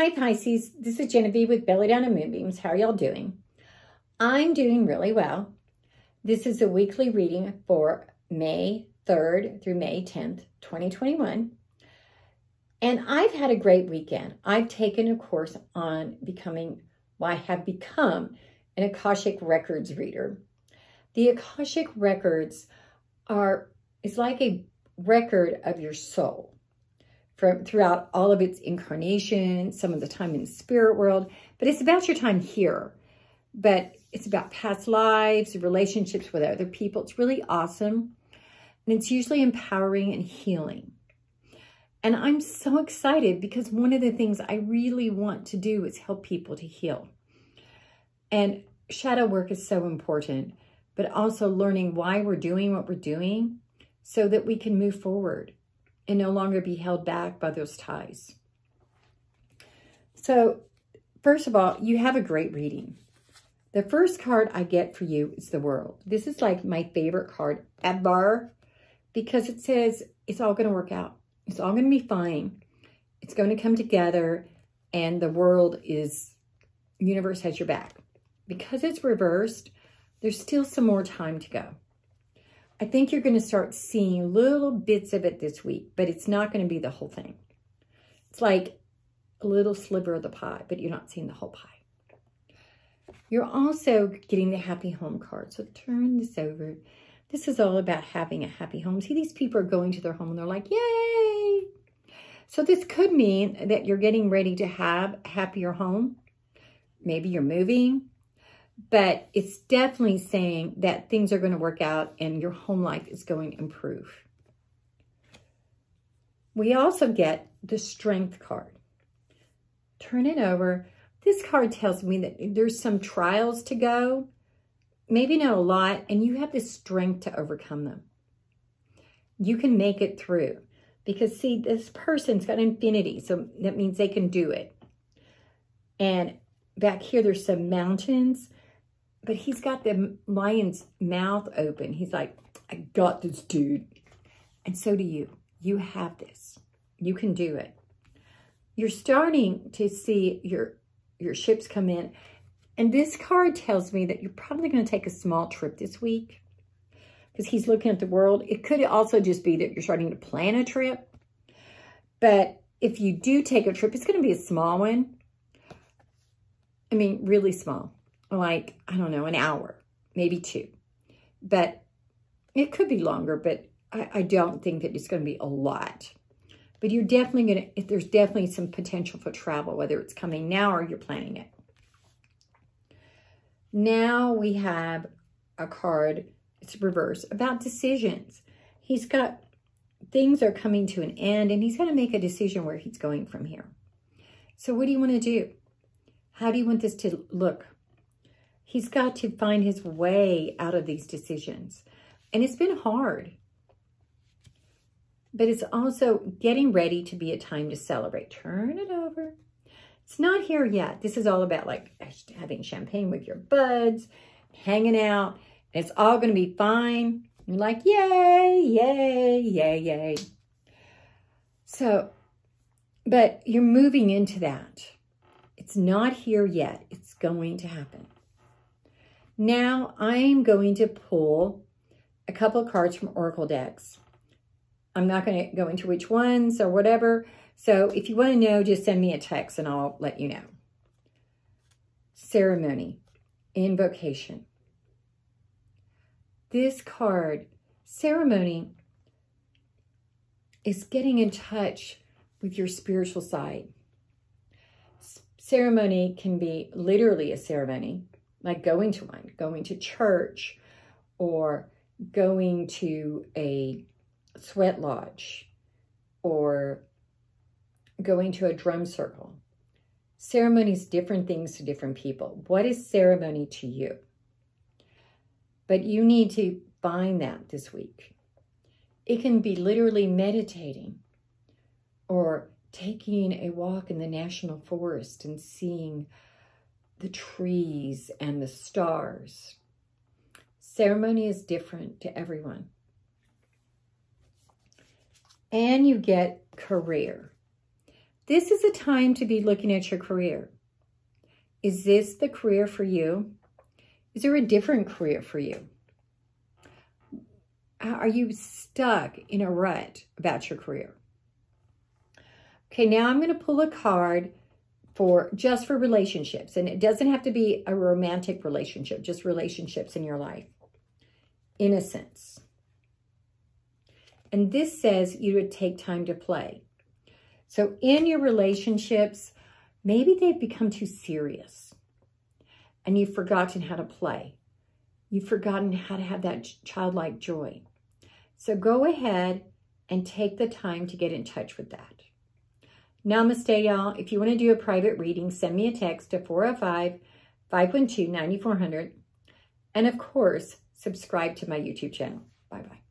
Hi, Pisces. This is Genevieve with Belladonna and Moonbeams. How are y'all doing? I'm doing really well. This is a weekly reading for May 3rd through May 10th, 2021. And I've had a great weekend. I've taken a course on becoming, well, I have become an Akashic Records reader. The Akashic Records are, is like a record of your soul from throughout all of its incarnation, some of the time in the spirit world, but it's about your time here. But it's about past lives, relationships with other people. It's really awesome. And it's usually empowering and healing. And I'm so excited because one of the things I really want to do is help people to heal. And shadow work is so important, but also learning why we're doing what we're doing so that we can move forward and no longer be held back by those ties. So, first of all, you have a great reading. The first card I get for you is the world. This is like my favorite card ever because it says it's all going to work out. It's all going to be fine. It's going to come together and the world is, universe has your back. Because it's reversed, there's still some more time to go. I think you're going to start seeing little bits of it this week, but it's not going to be the whole thing. It's like a little sliver of the pie, but you're not seeing the whole pie. You're also getting the happy home card. So turn this over. This is all about having a happy home. See, these people are going to their home and they're like, yay. So this could mean that you're getting ready to have a happier home. Maybe you're moving but it's definitely saying that things are going to work out and your home life is going to improve. We also get the strength card. Turn it over. This card tells me that there's some trials to go, maybe not a lot, and you have the strength to overcome them. You can make it through because see, this person's got infinity, so that means they can do it. And back here, there's some mountains but he's got the lion's mouth open. He's like, I got this, dude. And so do you. You have this. You can do it. You're starting to see your, your ships come in. And this card tells me that you're probably going to take a small trip this week because he's looking at the world. It could also just be that you're starting to plan a trip. But if you do take a trip, it's going to be a small one. I mean, really small like, I don't know, an hour, maybe two. But it could be longer, but I, I don't think that it's going to be a lot. But you're definitely going to, there's definitely some potential for travel, whether it's coming now or you're planning it. Now we have a card, it's reverse, about decisions. He's got, things are coming to an end and he's going to make a decision where he's going from here. So what do you want to do? How do you want this to look? He's got to find his way out of these decisions. And it's been hard. But it's also getting ready to be a time to celebrate. Turn it over. It's not here yet. This is all about like having champagne with your buds, hanging out. it's all going to be fine. You're like, yay, yay, yay, yay. So, but you're moving into that. It's not here yet. It's going to happen. Now I'm going to pull a couple of cards from Oracle decks. I'm not going to go into which ones or whatever. So if you want to know, just send me a text and I'll let you know. Ceremony, invocation. This card, ceremony, is getting in touch with your spiritual side. Ceremony can be literally a ceremony like going to one, going to church or going to a sweat lodge or going to a drum circle. Ceremonies different things to different people. What is ceremony to you? But you need to find that this week. It can be literally meditating or taking a walk in the national forest and seeing the trees and the stars. Ceremony is different to everyone. And you get career. This is a time to be looking at your career. Is this the career for you? Is there a different career for you? Are you stuck in a rut about your career? Okay, now I'm going to pull a card for just for relationships. And it doesn't have to be a romantic relationship, just relationships in your life. Innocence. And this says you would take time to play. So in your relationships, maybe they've become too serious and you've forgotten how to play. You've forgotten how to have that childlike joy. So go ahead and take the time to get in touch with that. Namaste, y'all. If you want to do a private reading, send me a text to 405 512 9400. And of course, subscribe to my YouTube channel. Bye bye.